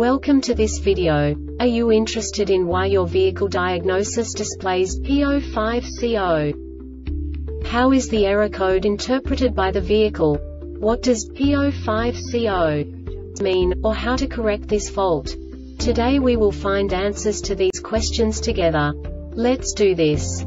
Welcome to this video. Are you interested in why your vehicle diagnosis displays P05CO? How is the error code interpreted by the vehicle? What does P05CO mean, or how to correct this fault? Today we will find answers to these questions together. Let's do this.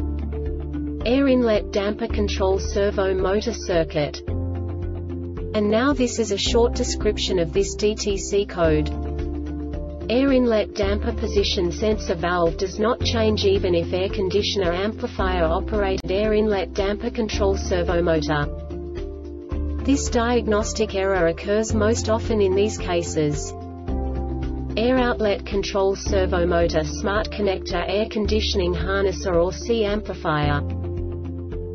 air inlet damper control servo motor circuit. And now this is a short description of this DTC code. Air inlet damper position sensor valve does not change even if air conditioner amplifier operated air inlet damper control servo motor. This diagnostic error occurs most often in these cases. Air outlet control servo motor smart connector air conditioning harnesser or C amplifier.